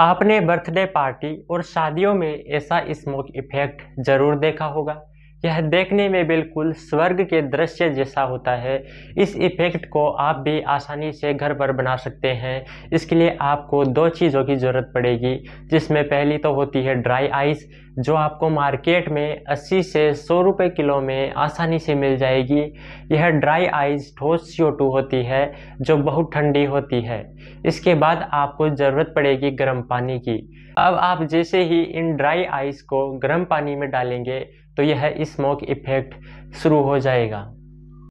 आपने birthday party और शादियों में ऐसा स्मोक इफ़ेक्ट ज़रूर देखा होगा। यह देखने में बिल्कुल स्वर्ग के दृश्य जैसा होता है। इस इफ़ेक्ट को आप भी आसानी से घर पर बना सकते हैं। इसके लिए आपको दो चीज़ों की ज़रूरत पड़ेगी, जिसमें पहली तो होती है ड्राई आइस जो आपको मार्केट में 80 से 100 रुपए किलो में आसानी से मिल जाएगी। यह ड्राई आइस ठोस सी होती है, जो बहुत ठंडी होती है। इसके बाद आपको ज़रूरत पड़ेगी गर्म पानी की। अब आप जैसे ही इन ड्राई आइस को गर्म पानी में डालेंगे तो यह स्मोक इफ़ेक्ट शुरू हो जाएगा।